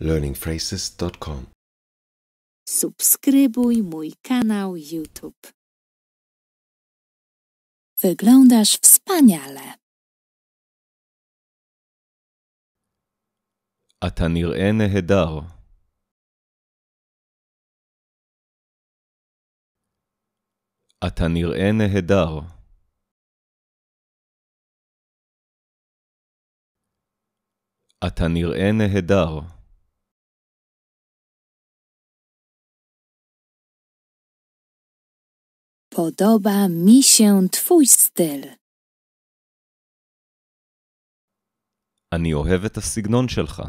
learningphrases.com Subskrybuj mój kanał YouTube. Wyglądasz wspaniale. אתה נראה נהדר. אתה נראה נהדר. אתה נראה נהדר. Podoba mi się twój styl. אני אוהב את הסגנון שלך.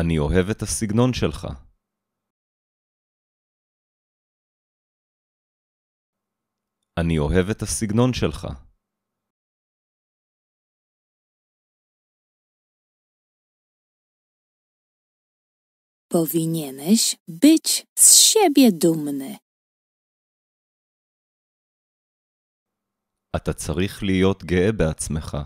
אני אוהב את הסגנון שלך. אני אוהב את הסגנון שלך. Powinieneś być z siebie dumny. אתה צריך להיות גאה בעצמך.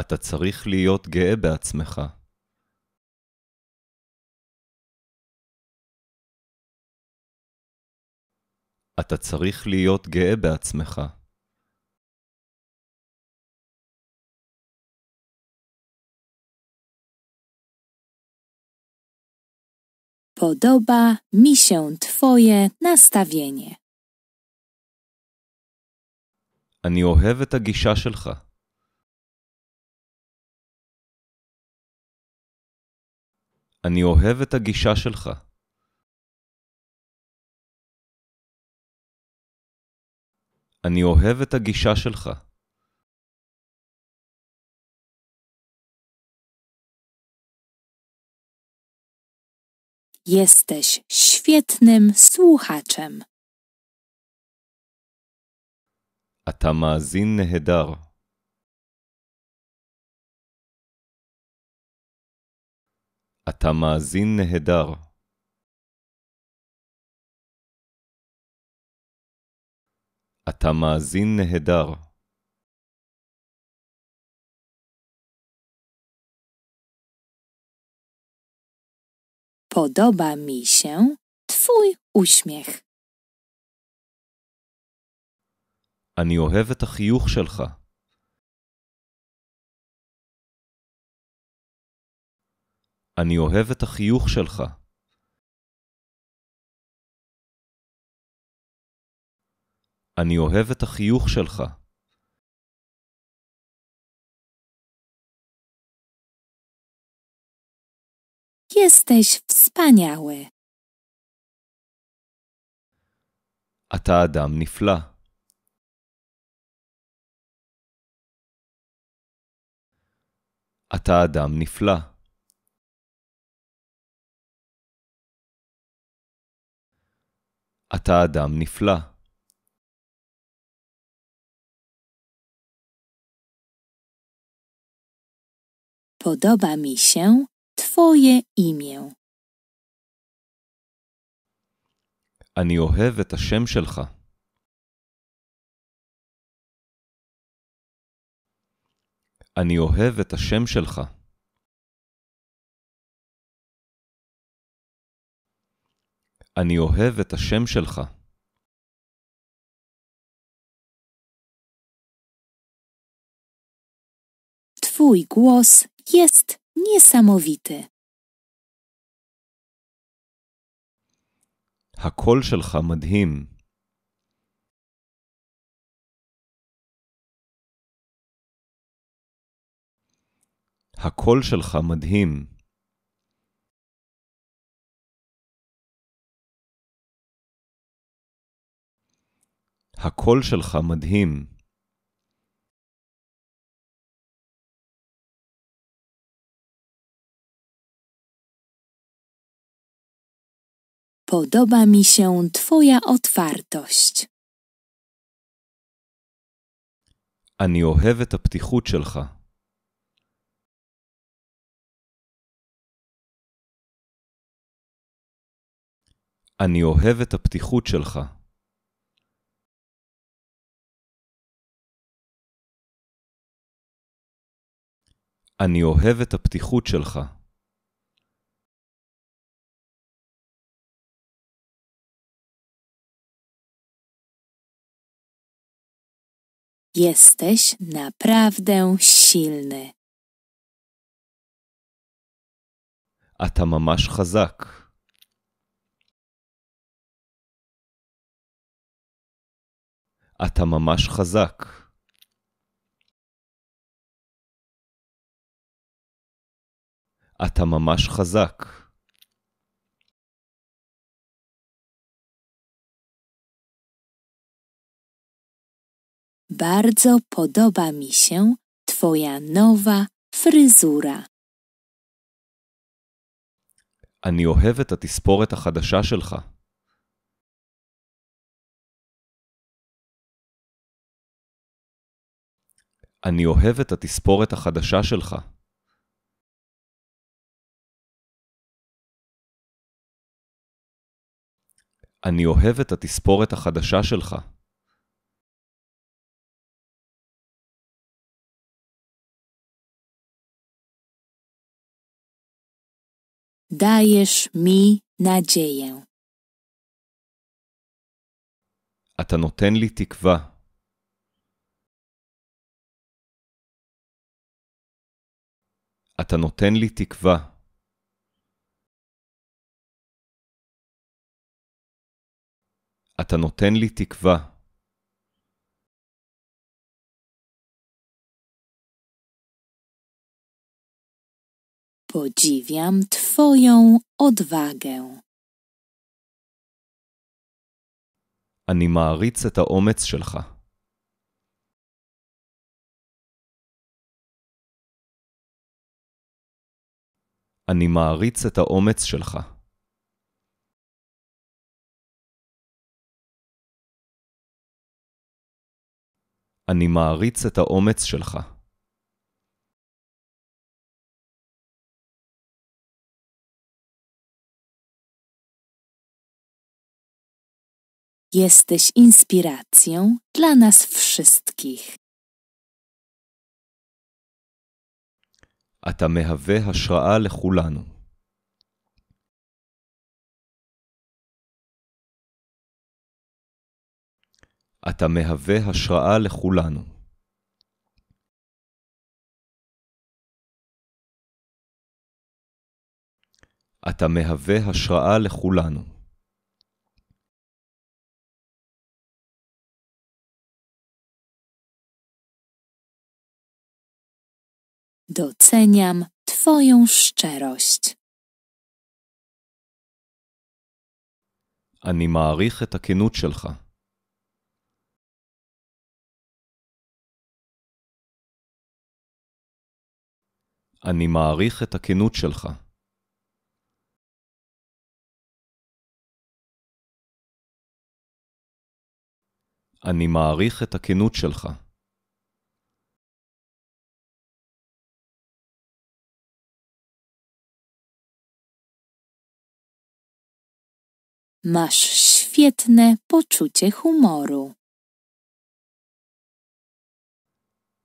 אתה צריך להיות גאה בעצמך. אתה צריך להיות גאה בעצמך. Podoba mi się twoje nastawienie. אני אוהב את הגישה שלך. אני אוהב את הגישה שלך. אני אוהב את הגישה שלך. Jesteś świetnym słuchaczem. אתה מאזין נהדר. אתה מאזין נהדר. אתה מאזין נהדר. Podoba mi się twój uśmiech. אני אוהב את החיוך שלך. אני אוהב את החיוך שלך. אני אוהב את החיוך שלך. Jesteś wspaniały. אתה אדם נפלא. אתה אדם נפלא. אתה אדם נפלא. Podoba mi się twoje imię. אני אוהב את השם שלך. אני אוהב את השם שלך. אני אוהב את השם שלך. Twój głos jest niesamowity. הקול שלך מדהים. הקול שלך מדהים. הקול שלך מדהים. Podoba mi się twoja otwartość. אני אוהב את הפתיחות שלך. אני אוהב את הפתיחות שלך. אני אוהב את הפתיחות שלך. Jesteś naprawdę silny. אתה ממש חזק. אתה ממש חזק. אתה ממש חזק. Bardzo podoba mi się Twoja nowa fryzura. אני אוהב את התספורת החדשה שלך. אני אוהב את התספורת החדשה שלך. אני אוהב את התספורת החדשה שלך. Dajesz mi nadzieję. אתה נותן לי תקווה. אתה נותן לי תקווה. אתה נותן לי תקווה. Podziwiam Twoją odwagę. אני מעריץ את האומץ שלך. אני מעריץ את האומץ שלך. אני מעריץ את האומץ שלך. Jesteś inspiracją dla nas wszystkich. אתה מהווה השראה לכולנו. אתה מהווה השראה לכולנו. אתה מהווה השראה לכולנו. Doceniam Twoją szczerość. אני מעריך את הכנות שלך. אני מעריך את הכנות שלך. אני מעריך את הכנות שלך. Masz świetne poczucie humoru.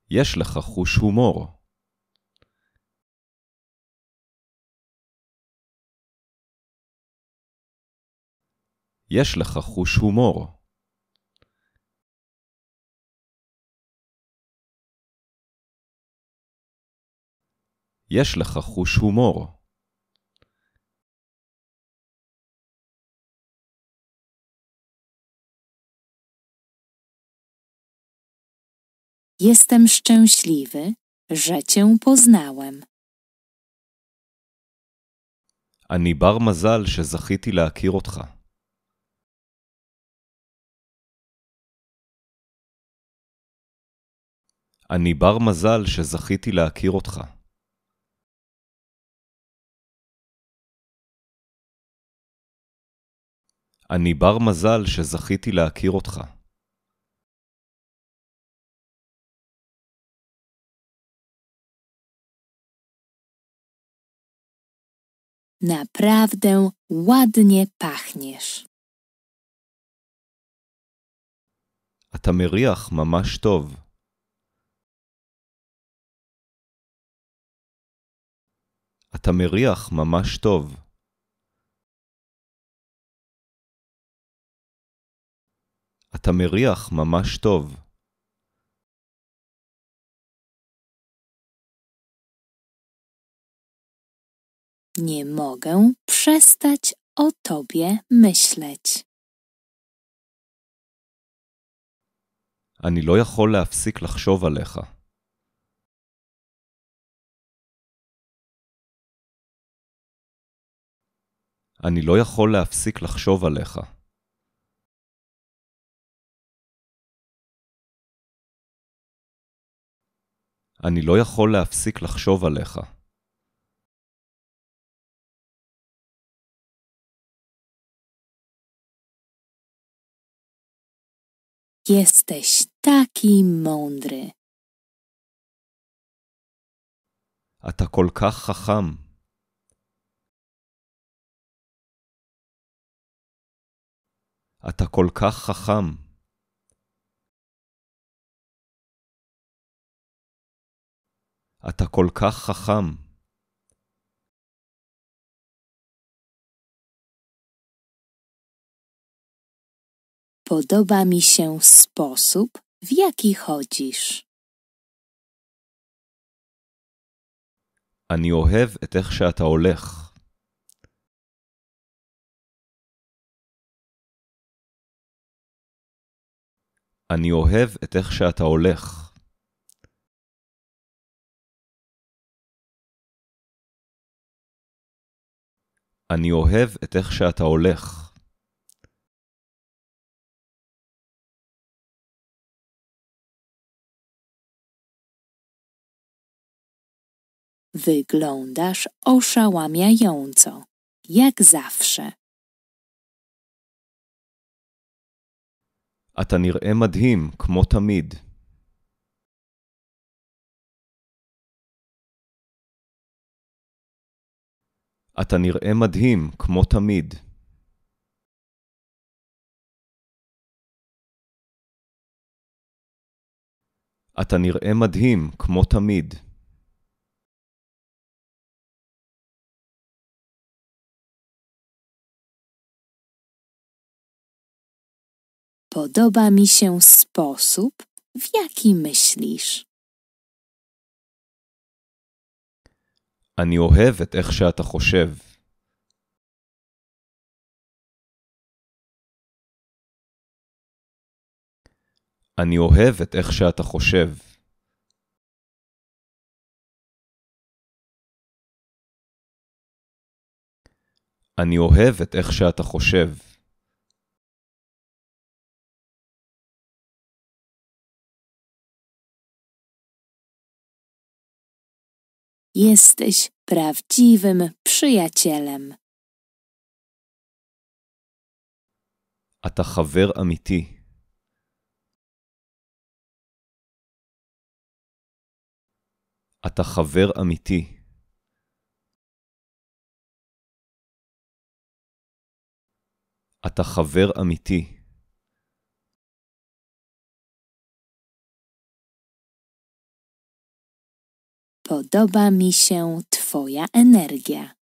יש לך חוש הומור. יש לך חוש הומור. יש לך חוש הומור. Jestem szczęśliwy, że Cię poznałem. אני בר מזל שזכיתי להכיר אותך. אני בר מזל שזכיתי להכיר אותך. אני בר מזל שזכיתי להכיר אותך. Naprawdę ładnie pachniesz. Atamiriach mamasz tov. Atamiriach mamasz tov. Atamiriach mamasz tov. Nie mogę przestać o tobie myśleć. אני לא יכול להפסיק לחשוב עליך. אני לא יכול להפסיק לחשוב עליך. אני לא יכול להפסיק לחשוב עליך. Jesteś taki mądry. אתה כל כך חכם. אתה כל כך חכם. אתה כל כך חכם. Podoba mi się sposób, w jaki chodzisz. אני אוהב את איך שאתה הולך. אני אוהב את איך שאתה הולך. אני אוהב את איך שאתה הולך. Wyglądasz oszałamiająco, jak zawsze. אתה נראה מדהים, כמו תמיד. אתה נראה מדהים, כמו תמיד. אתה נראה מדהים, כמו תמיד. Podoba mi się sposób, w jaki myślisz. אני אוהב את איך שאתה חושב. אני אוהב את איך שאתה חושב. אני אוהב את איך שאתה חושב. Jesteś prawdziwym przyjacielem. אתה חבר אמיתי. אתה חבר אמיתי. אתה חבר אמיתי. Podoba mi się Twoja energia.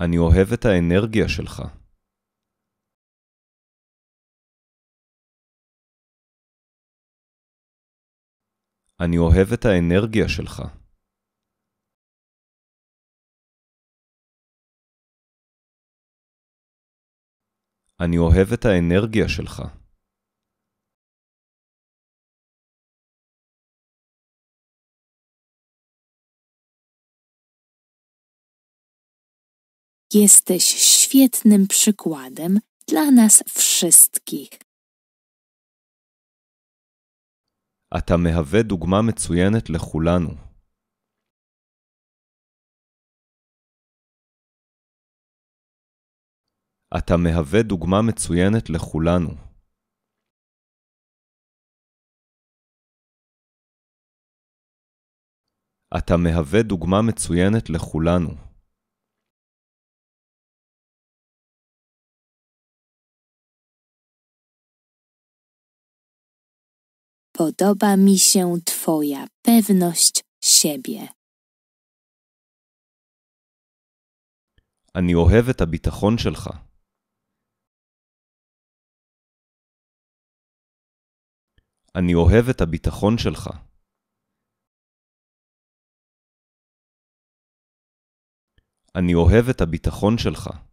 אני אוהב את האנרגיה שלך. אני אוהב את האנרגיה שלך. אני אוהב את האנרגיה שלך. Jesteś świetnym przykładem dla nas wszystkich. אתה מהווה דוגמה מצוינת לכולנו. אתה מהווה דוגמה מצוינת לכולנו. אתה מהווה דוגמה מצוינת לכולנו. Podoba mi się Twoja pewność siebie. אני אוהב את הביטחון שלך. אני אוהב את הביטחון שלך. אני אוהב את הביטחון שלך.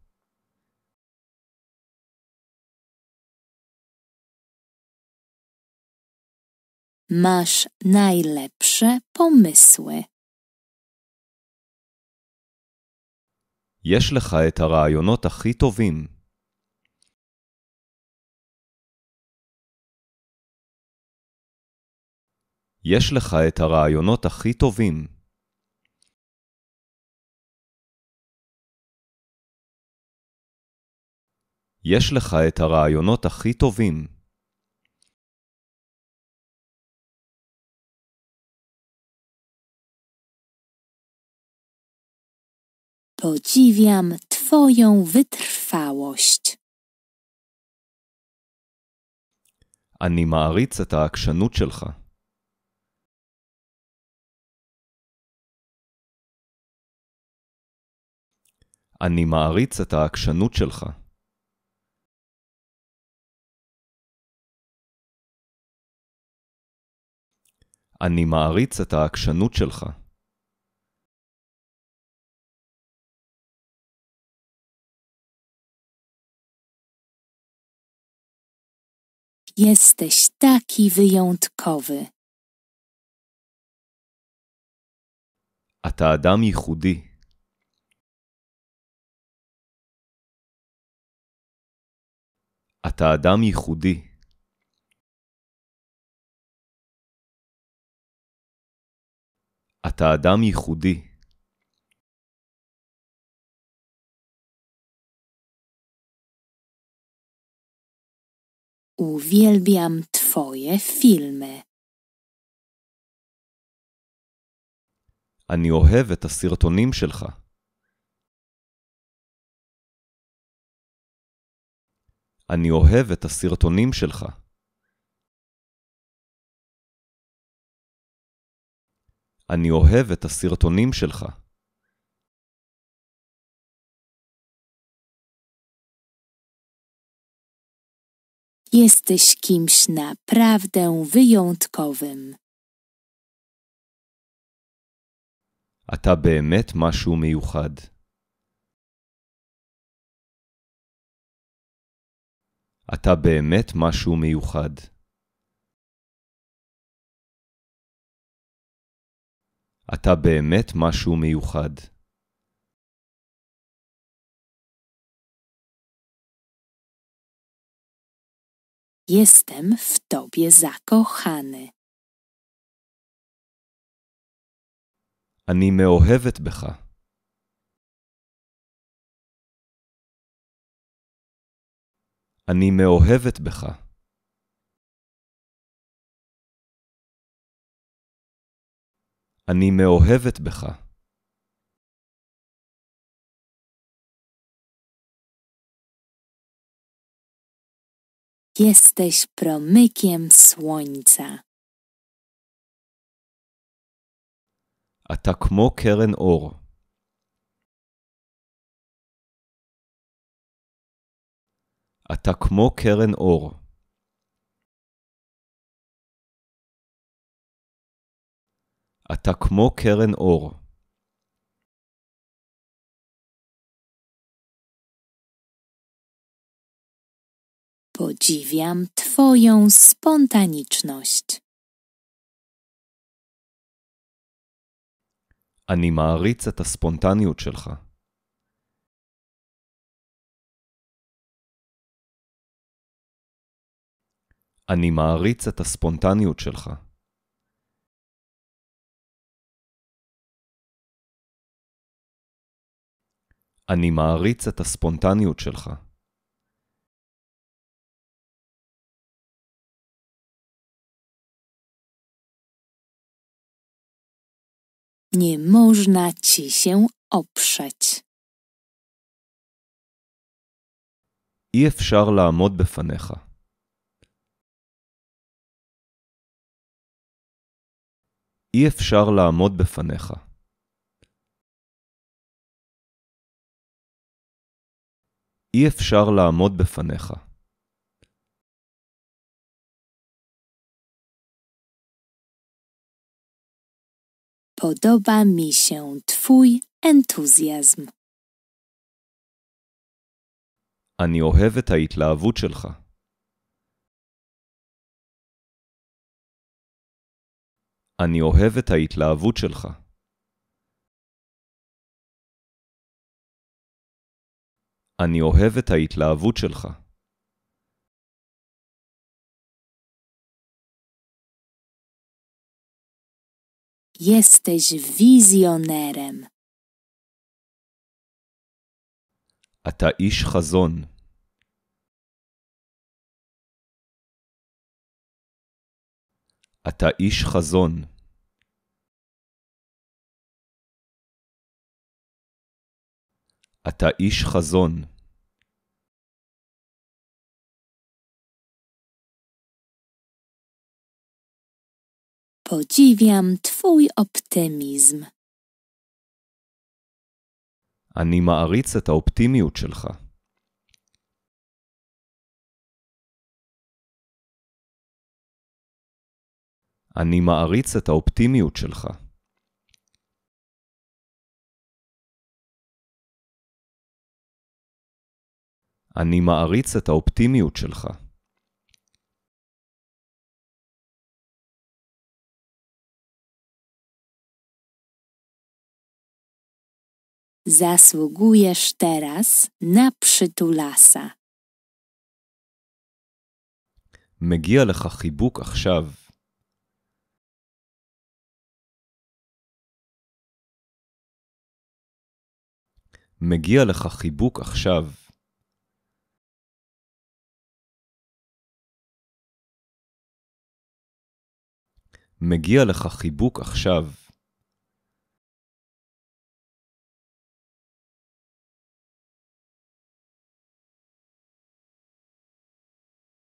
Masz najlepsze pomysły. יש לך את הרעיונות הכי טובים. יש לך את הרעיונות הכי טובים. יש לך את הרעיונות הכי טובים. Podziwiam Twoją wytrwałość. אני מעריץ את העקשנות שלך. אני מעריץ את העקשנות שלך. אני מעריץ את העקשנות שלך. Jesteś taki wyjątkowy. אתה אדם ייחודי. אתה אדם ייחודי. אתה אדם ייחודי. Uwielbiam Twoje filmy. אני אוהב את הסרטונים שלך. אני אוהב את הסרטונים שלך. אני אוהב את הסרטונים שלך. Jesteś kimś naprawdę wyjątkowym. אתה באמת משהו מיוחד. אתה באמת משהו מיוחד. אתה באמת משהו מיוחד. Jestem w Tobie zakochany. אני מאוהבת בך. אני מאוהבת בך. אני מאוהבת בך. Jesteś promykiem słońca. אתה כמו קרן אור. אתה כמו קרן אור. אתה כמו קרן אור. Atak Podziwiam Twoją spontaniczność. אני מעריץ את הספונטניות שלך. אני מעריץ את הספונטניות שלך. אני מעריץ את הספונטניות שלך. Nie można Ci się oprzeć. אי אפשר לעמוד בפניך. אי אפשר לעמוד בפניך. אי אפשר לעמוד בפניך. Podoba mi się Twój entuzjazm. אני אוהב את ההתלהבות שלך. אני אוהב את ההתלהבות שלך. אני אוהב את ההתלהבות שלך. Jesteś wizjonerem. אתה איש חזון. אתה איש חזון. אתה איש חזון. Podziwiam Twój optymizm. אני מעריץ את האופטימיות שלך. אני מעריץ את האופטימיות שלך. אני מעריץ את האופטימיות שלך. Zasługujesz teraz na przytulasa. מגיע לך חיבוק עכשיו. מגיע לך חיבוק עכשיו. מגיע לך חיבוק עכשיו.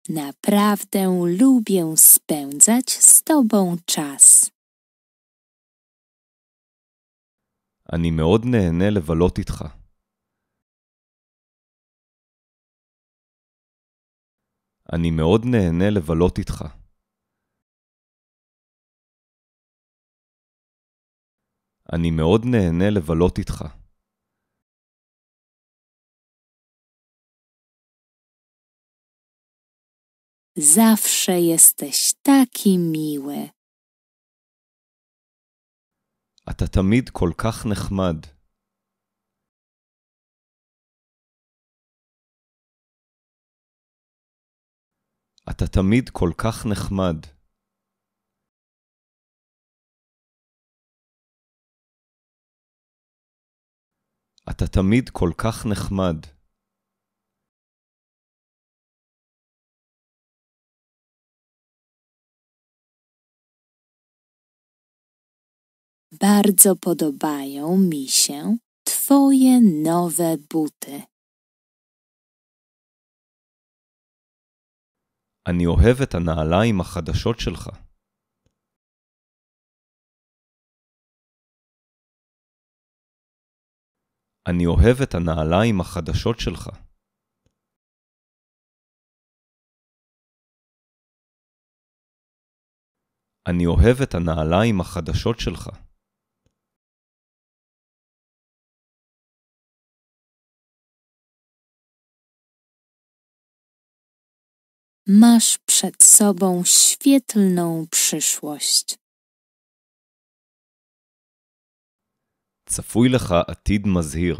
Naprawdę lubię spędzać z Tobą czas. אני מאוד נהנה לבלות איתך. אני מאוד נהנה לבלות איתך. אני מאוד נהנה לבלות איתך. Zawsze jesteś taki miły. אתה תמיד כל כך נחמד. אתה תמיד כל כך נחמד. אתה תמיד כל כך נחמד. Bardzo podobają mi się Twoje nowe buty. אני אוהב את הנעליים החדשות שלך. אני אוהב את הנעליים החדשות שלך. אני אוהב את הנעליים החדשות שלך. Masz przed sobą świetlną przyszłość. צפוי לך עתיד מזהיר.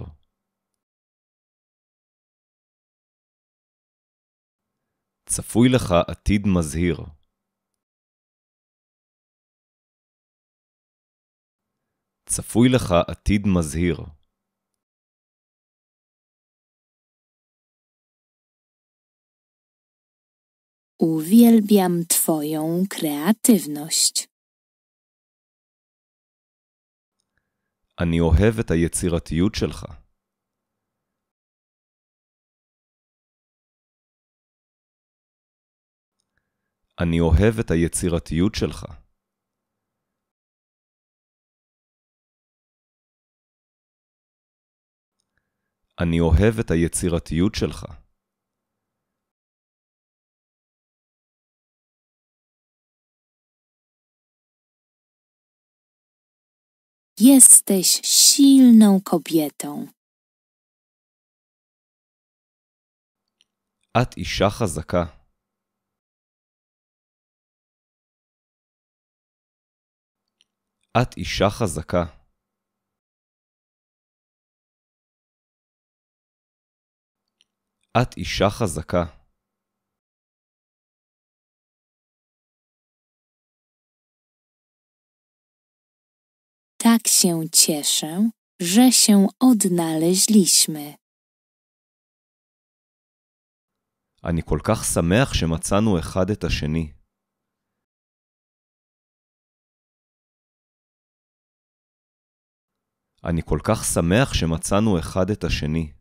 צפוי לך עתיד מזהיר. צפוי לך עתיד מזהיר. Uwielbiam Twoją kreatywność. אני אוהב את היצירתיות שלך. אני אוהב את היצירתיות שלך. אני אוהב את היצירתיות שלך. Jesteś silną kobietą. את אישה חזקה. את אישה חזקה. את אישה חזקה. Się cieszę, że się odnaleźliśmy. אני כל כך שמח שמצאנו אחד את השני. אני כל כך שמח שמצאנו אחד את השני.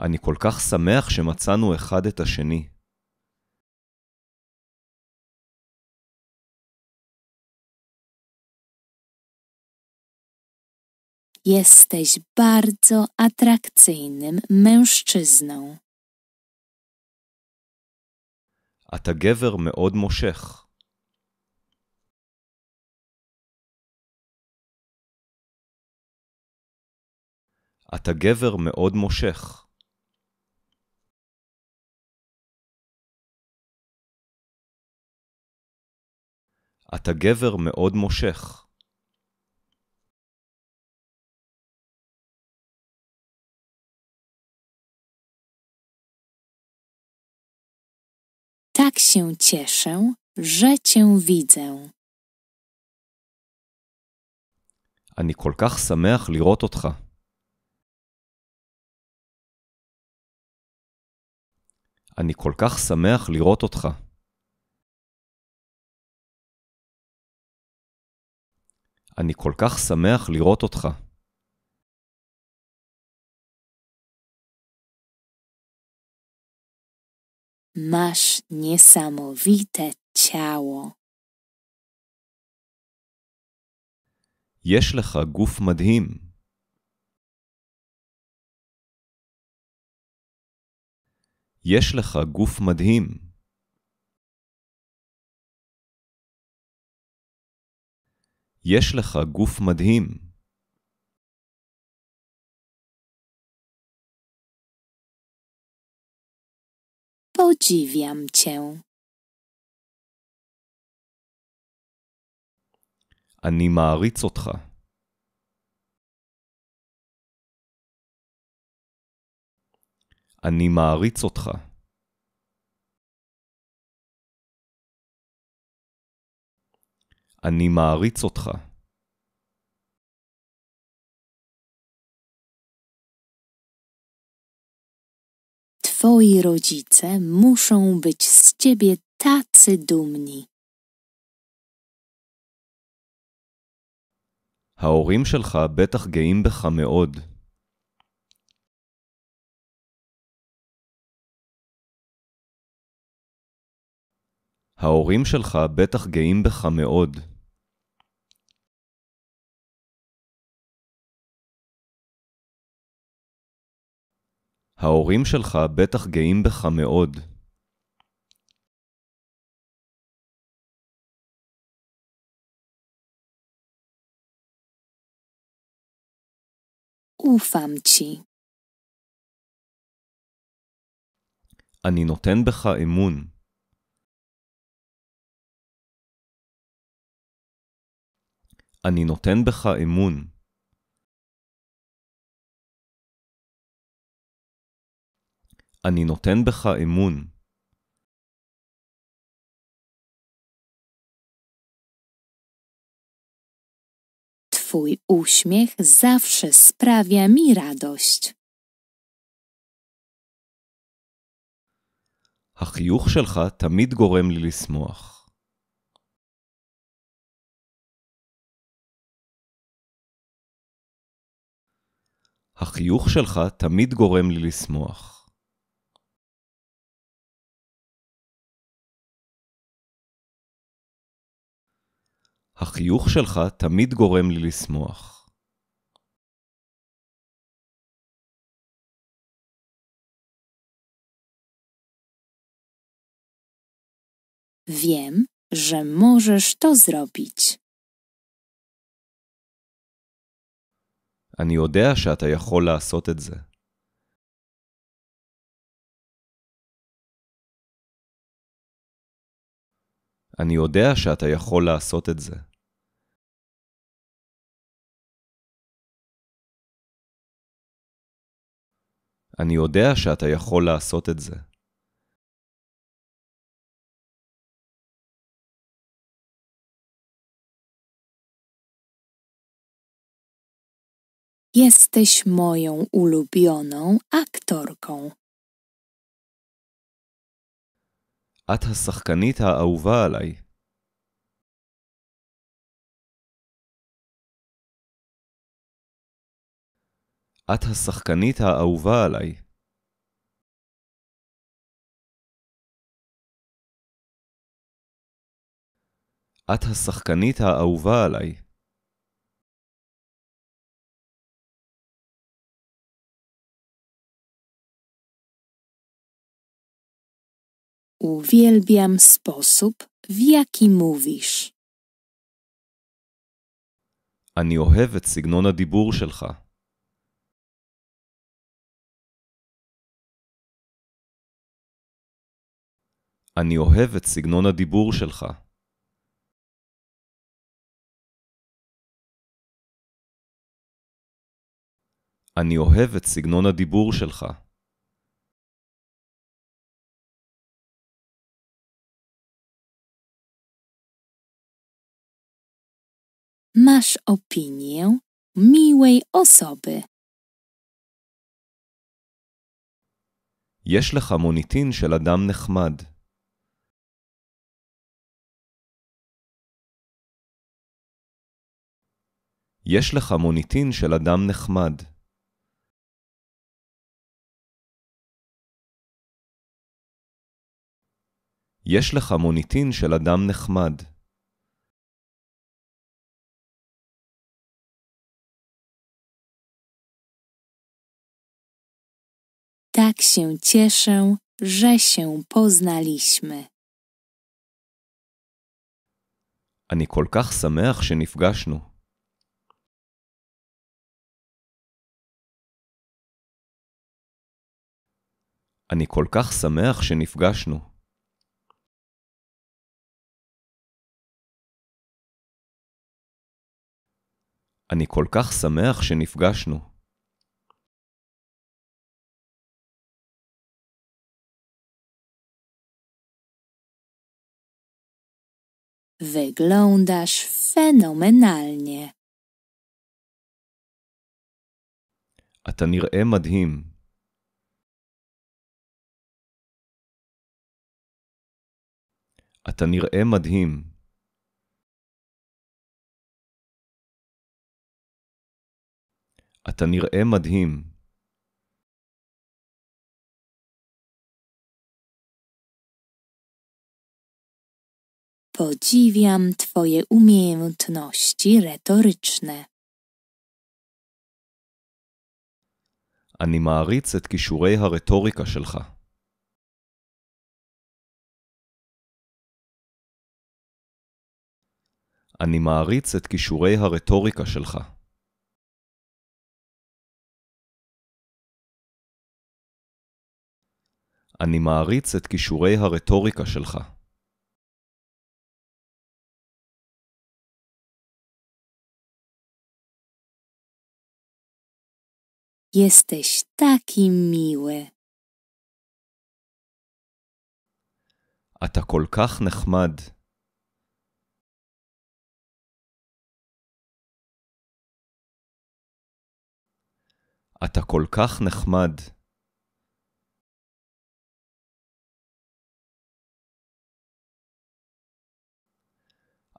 אני כל כך שמח שמצאנו אחד את השני. Jesteś bardzo atrakcyjnym mężczyzną. אתה גבר מאוד מושך. אתה גבר מאוד מושך. אתה גבר מאוד מושך. Się cieszę, że cię widzę. אני כל כך שמח לראות אותך. אני כל כך שמח לראות אותך. אני כל כך שמח לראות אותך. Masz niesamowite ciało. יש לך גוף מדהים. יש לך גוף מדהים. יש לך גוף מדהים. Podziwiam cię. אני מעריץ אותך. אני מעריץ אותך. אני מעריץ אותך. Twoi rodzice muszą być z ciebie tacy dumni. ההורים שלך בטח גאים בך מאוד. ההורים שלך בטח גאים בך מאוד. ההורים שלך בטח גאים בך מאוד. Ufam ci. אני נותן בך אמון. אני נותן בך אמון. אני נותן בך אמון. Twój uśmiech zawsze sprawia mi radość. החיוך שלך תמיד גורם לי לשמוח. החיוך שלך תמיד גורם לי לשמוח. החיוך שלך תמיד גורם לי לשמוח. Wiem, że możesz to zrobić. אני יודע שאתה יכול לעשות את זה. אני יודע שאתה יכול לעשות את זה. אני יודע שאתה יכול לעשות את זה. Jesteś moją ulubioną aktorką. את השחקנית האהובה עליי. את השחקנית האהובה עליי. את השחקנית האהובה עליי. Uwielbiam sposób, w jaki mówisz. אני אוהב את סגנון הדיבור שלך. אני אוהב את סגנון הדיבור שלך. אני אוהב את סגנון הדיבור שלך. Masz opinię miłej osoby. יש לך מוניטין של אדם נחמד. יש לך מוניטין של אדם נחמד. יש לך מוניטין של אדם נחמד. Się cieszę, że się poznaliśmy. אני כל כך שמח שנפגשנו. אני כל כך שמח שנפגשנו. אני כל כך שמח שנפגשנו. Wyglądasz fenomenalnie. אתה נראה מדהים. אתה נראה מדהים. אתה נראה מדהים. Podziwiam Twoje umiejętności retoryczne. אני מעריץ את כישורי הרטוריקה שלך. אני מעריץ את כישורי הרטוריקה שלך. אני מעריץ את כישורי הרטוריקה שלך. Jesteś taki miły. אתה כל כך נחמד. אתה כל כך נחמד.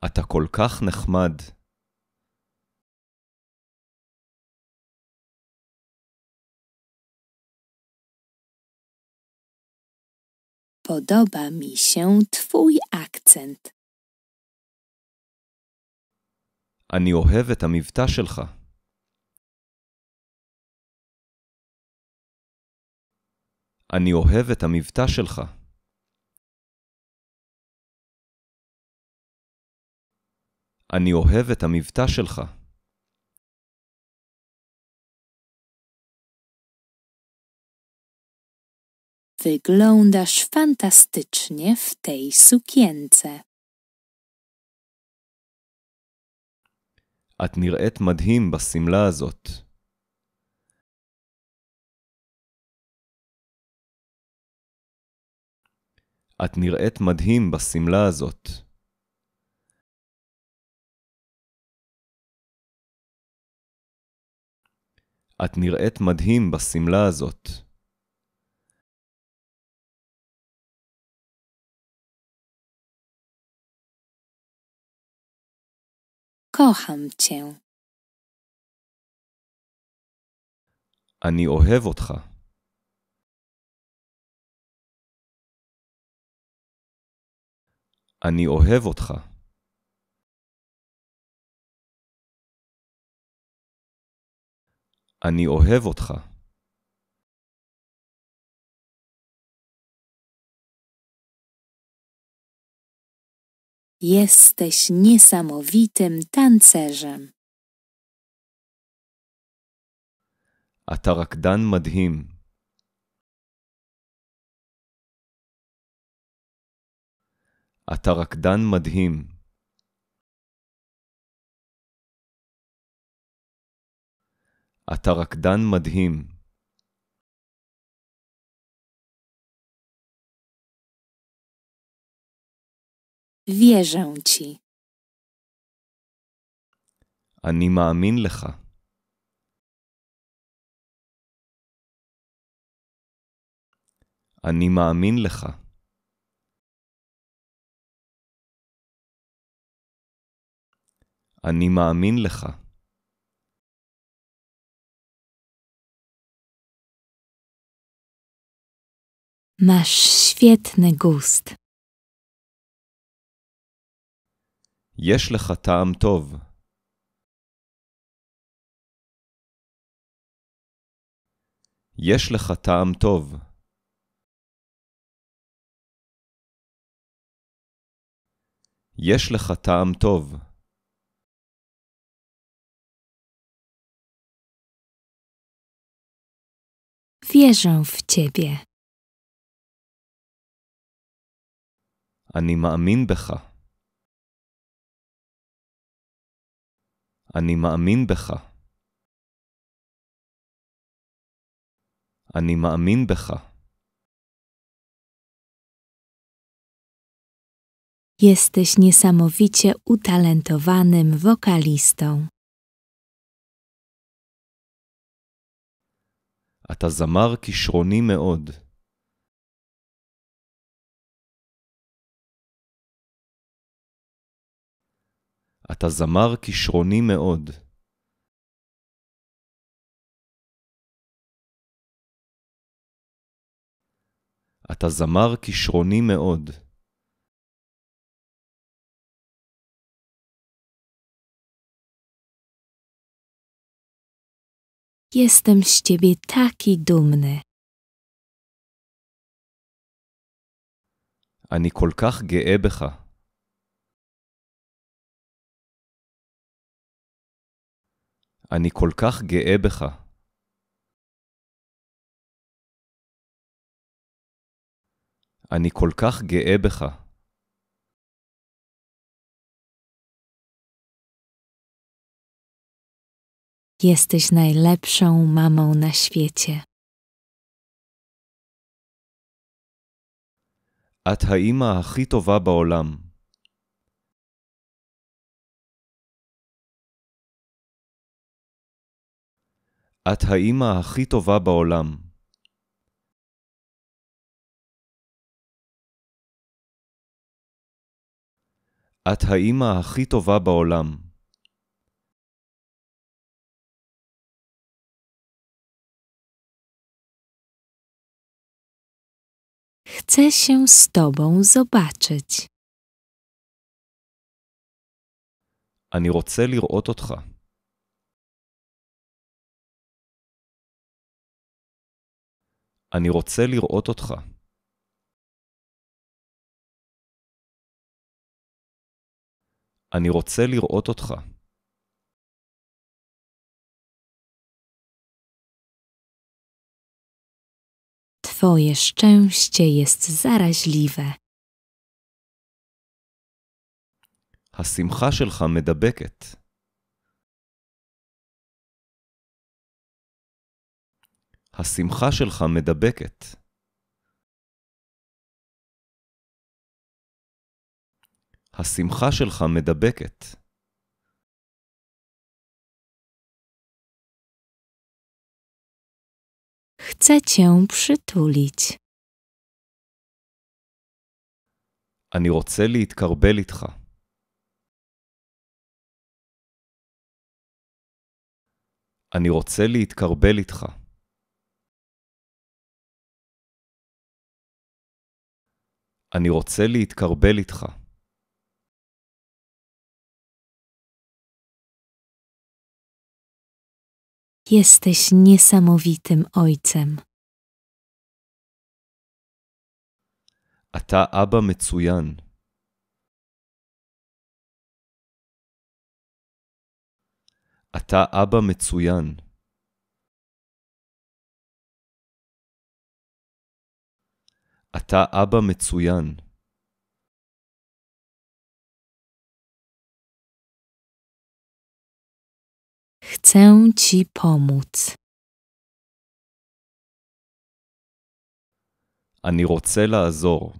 אתה כל כך נחמד. Podoba mi się Twój akcent. אני אוהב את המבטא שלך. אני אוהב את המבטא שלך. אני אוהב את המבטא שלך. Wyglądasz fantastycznie w tej sukience. את נראית מדהים בשמלה הזאת. את נראית מדהים בשמלה הזאת. את נראית מדהים בשמלה הזאת. Kocham cię. אני אוהב אותך. אני אוהב אותך. אני אוהב אותך. Jesteś niesamowitym tancerzem. אתה רקדן מדהים. אתה רקדן מדהים. אתה רקדן מדהים. Wierzę ci. אני מאמין לך. אני מאמין לך. אני מאמין לך. Masz świetny gust. יש לך טעם טוב. יש לך טעם טוב. יש לך טעם טוב. Wierzę w ciebie. אני מאמין בך. אני מאמין בך. אני מאמין בך. Jesteś niesamowicie utalentowanym wokalistą. אתה זמר כישרוני מאוד. אתה זמר כישרוני מאוד. אתה זמר כישרוני מאוד. Jestem z ciebie taki dumny. אני כל כך גאה בך. אני כל כך גאה בך. אני כל כך גאה בך. Jesteś najlepszą mamą na świecie. את האימא הכי טובה בעולם. את האימא הכי טובה בעולם. את האימא הכי טובה בעולם. Chcę się z tobą zobaczyć. אני רוצה לראות אותך. אני רוצה לראות אותך. אני רוצה לראות אותך. Twoje szczęście jest zaraźliwe. השמחה שלך מדבקת. השמחה שלך מדבקת. השמחה שלך מדבקת. Chcę cię przytulić. אני רוצה להתקרבל איתך. אני רוצה להתקרבל איתך. אני רוצה להתקרבל איתך. Jesteś niesamowitym ojcem. אתה אבא מצוין. אתה אבא מצוין. אתה אבא מצוין. Chcę ci pomóc. אני רוצה לעזור.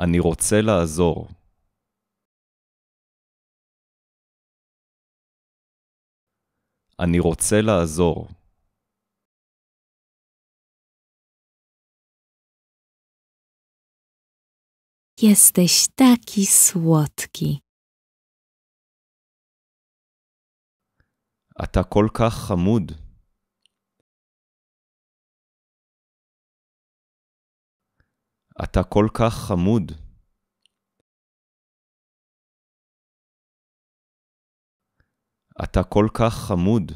אני רוצה לעזור. אני רוצה לעזור. Jesteś taki słodki. אתה כל כך חמוד. אתה כל כך חמוד. אתה כל כך חמוד.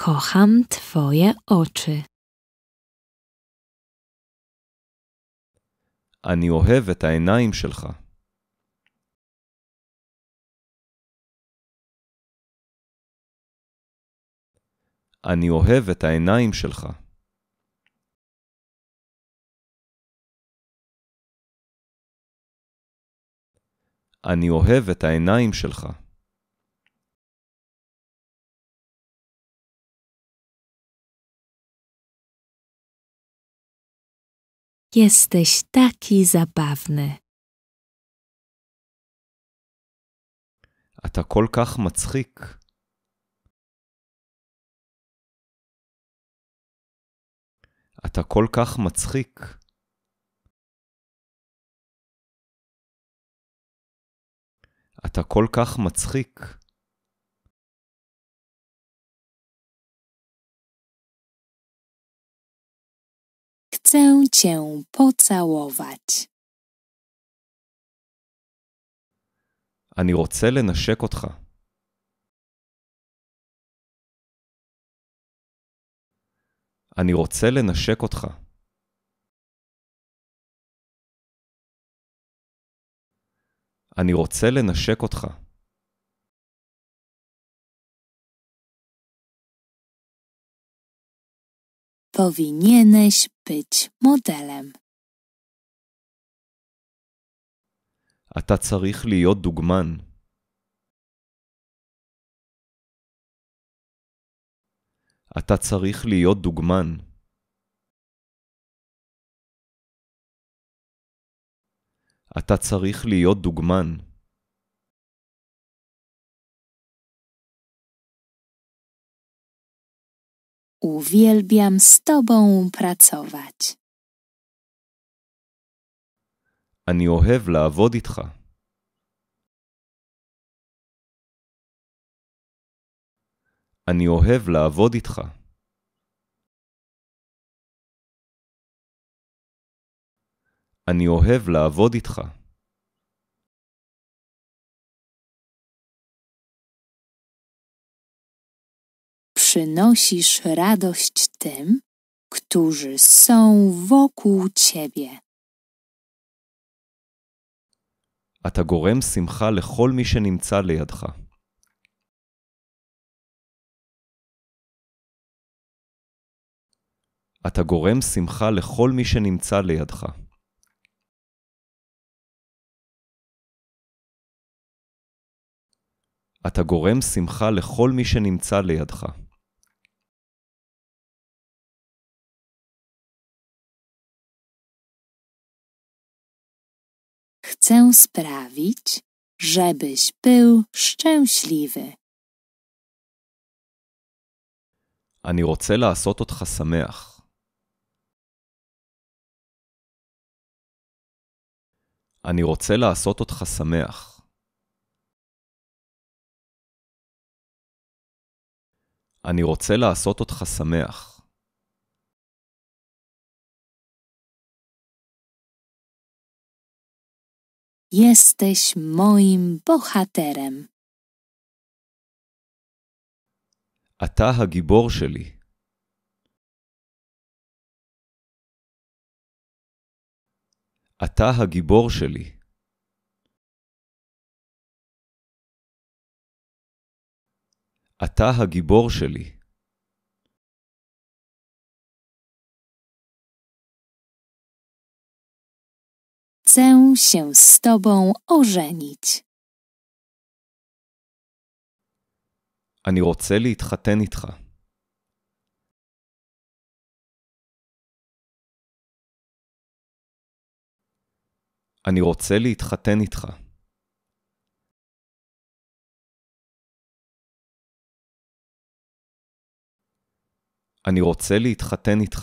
Kocham twoje oczy. אני אוהב את העיניים שלך. אני אוהב את העיניים שלך. אני אוהב את העיניים שלך. Jesteś taki zabawny. אתה כל כך מצחיק. אתה כל כך מצחיק. אתה כל כך מצחיק. Chcę cię pocałować. אני רוצה לנשק אותך. אני רוצה לנשק אותך. אני רוצה לנשק אותך. Powinieneś być modelem. אתה צריך להיות דוגמן. אתה צריך להיות דוגמן. אתה צריך להיות דוגמן. Uwielbiam z tobą pracować. אני אוהב לעבוד איתך. אני אוהב לעבוד איתך. אני אוהב לעבוד איתך. Przynosisz radość tym, którzy są wokół ciebie. אתה גורם שמחה לכל מי שנמצא לידך. אתה גורם שמחה לכל מי שנמצא לידך. אתה גורם שמחה לכל מי שנמצא לידך. Chcę sprawić, żebyś był szczęśliwy. אני רוצה לעשות אותך שמח. אני רוצה לעשות אותך שמח. אני רוצה לעשות אותך שמח. Jesteś moim bohaterem. אתה הגיבור שלי. אתה הגיבור שלי. אתה הגיבור שלי. Chcę się z tobą ożenić. אני רוצה להתחתן איתך. אני רוצה להתחתן איתך. אני רוצה להתחתן איתך.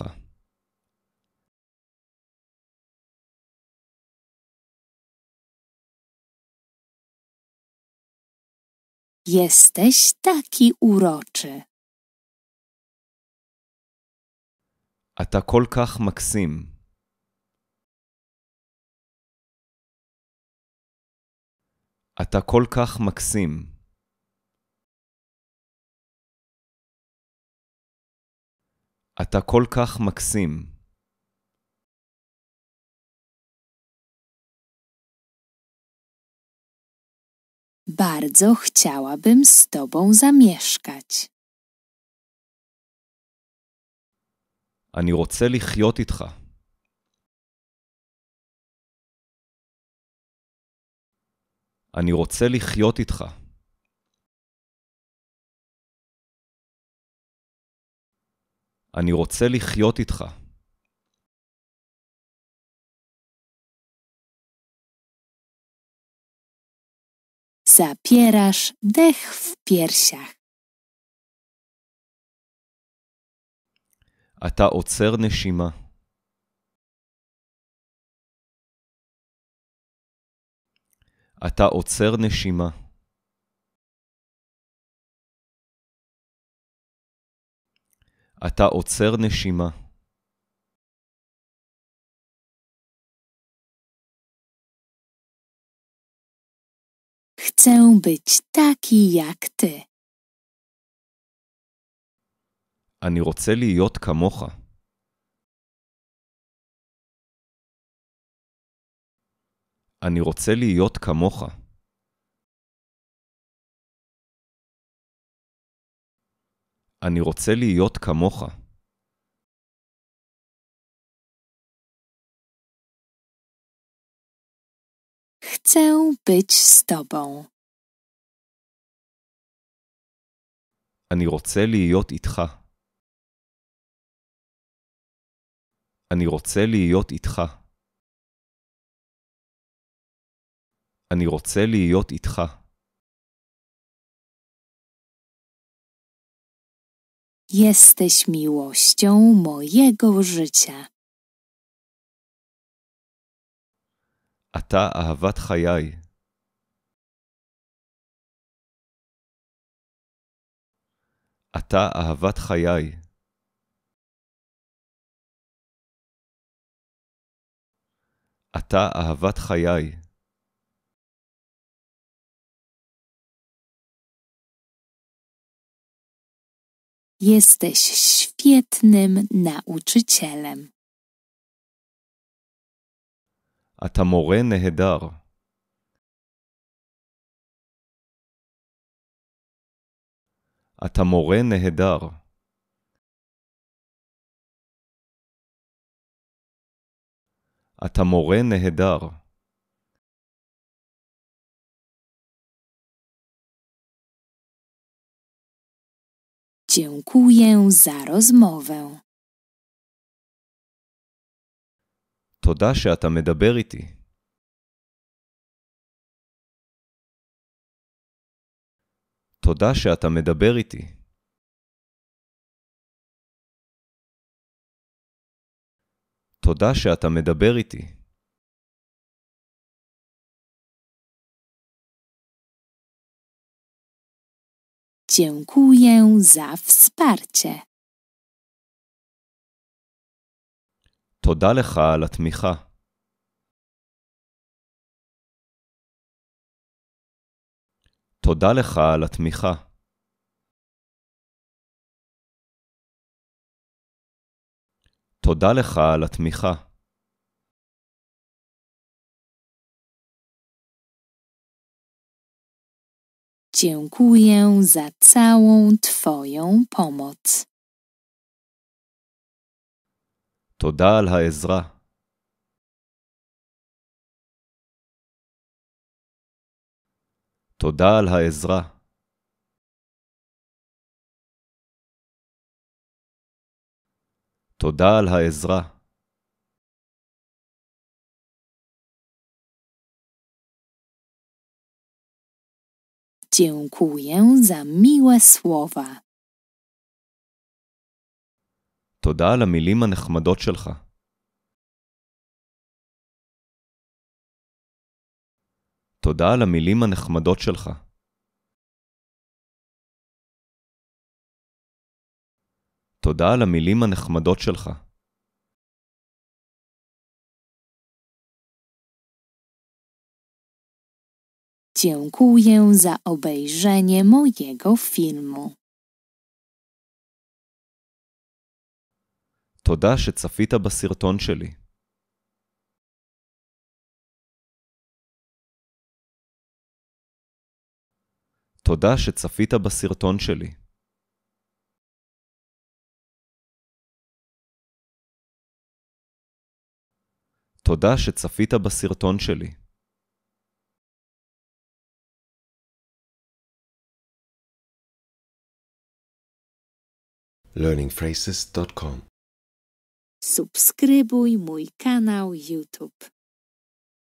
Jesteś taki uroczy. אתה כל כך מקסים. אתה כל כך מקסים. אתה כל כך מקסים. Bardzo chciałabym z tobą zamieszkać. אני רוצה לחיות איתך. אני רוצה לחיות איתך. אני רוצה לחיות איתך. Zapierasz dech w piersiach. אתה עוצר נשימה. אתה עוצר נשימה. אתה עוצר נשימה. Chcę być taki jak ty. אני רוצה להיות כמוך. אני רוצה להיות כמוך. אני רוצה להיות כמוך. Chcę być z tobą. אני רוצה להיות איתך. אני רוצה להיות איתך. אני רוצה להיות איתך. Jesteś miłością mojego życia. אתה אהבת חיי. אתה אהבת חיי. אתה אהבת חיי. Jesteś świetnym nauczycielem. אתה מורה נהדר. אתה מורה נהדר. אתה מורה נהדר. Dziękuję za rozmowę. תודה שאתה מדבר איתי. תודה שאתה מדבר איתי. תודה שאתה מדבר איתי. Dziękuję za wsparcie. תודה לך על התמיכה. תודה לך על התמיכה. תודה לך על התמיכה. Dziękuję za całą Twoją pomoc. תודה על העזרה. תודה על העזרה. תודה על העזרה. Dziękuję za miłe słowa. תודה על המילים הנחמדות שלך. תודה על המילים הנחמדות שלך. תודה על המילים הנחמדות שלך. Dziękuję za obejrzenie mojego filmu. תודה שצפית בסרטון שלי. תודה שצפית בסרטון שלי. תודה שצפית בסרטון שלי. learningphrases.com Subskrybuj mój kanał YouTube.